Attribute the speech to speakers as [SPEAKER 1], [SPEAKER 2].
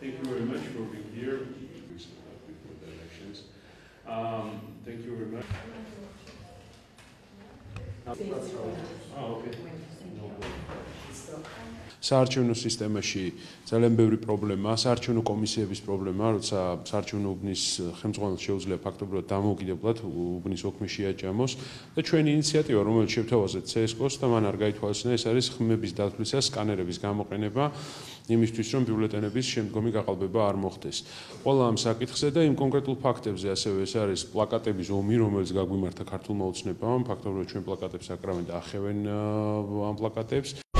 [SPEAKER 1] Thank you very much for being here. Before the elections. Um, thank you very much. Oh, okay. საარჩევნო სისტემაში ძალიან ბევრი პრობლემაა, საარჩევნო კომისიების პრობლემაა, როცა საარჩევნო უბნის ხელმძღვანელს შეუძლია ფაქტობრივად დამოუკიდებლად უბნის ოქმი შეაჭამოს და ჩვენი ინიციატივა, რომელიც შევთავაზეთ CSGO-ს და მან არ გაითვალისწინა, ეს არის ხმების დათვლისა, სკანერების გამოყენება იმისთვის, რომ ბიულეტენების შემდგომი გაყალბება არ მოხდეს. ყველა ამ საკითხზე და იმ კონკრეტულ ფაქტებზე ასევე ეს არის პლაკატების ომი, რომელიც გაგვიმართა ქართულმა ოცნებამ, ფაქტობრივად ჩვენ პლაკატებს აკრავენ და ახევენ ამ პლაკატებს.